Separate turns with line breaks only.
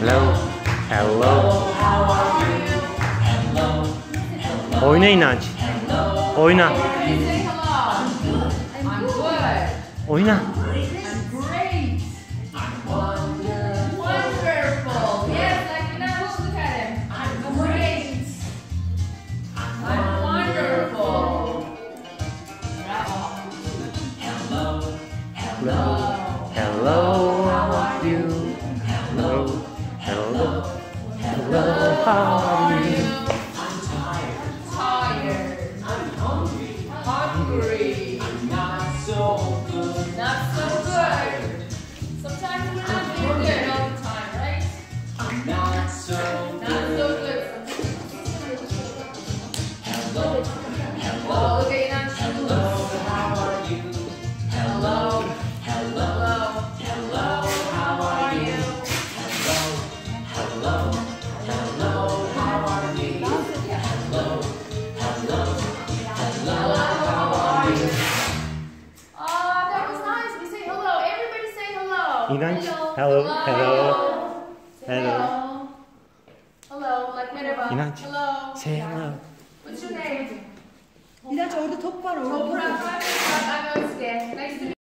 Hello. Hello. How are you? Hello. Oyna inanç. Oyna.
Say hello.
Oyna.
I'm great. Wonderful. Yes,
Hello. How you?
I'm tired. I'm hungry. Hungry.
I'm Not so good.
Not so good. Sometimes we're not doing good all the time, right?
I'm not so
Not so good.
Hello,
hello.
İnanç,
Hello.
hello, hello.
Say
Hello.
hello. Hello. Like merhaba.
İnanç.
Hello.
Say hello.
What's your name?
İlaç orada top var orada.
Toprak. I'm Özge. Nice to meet you.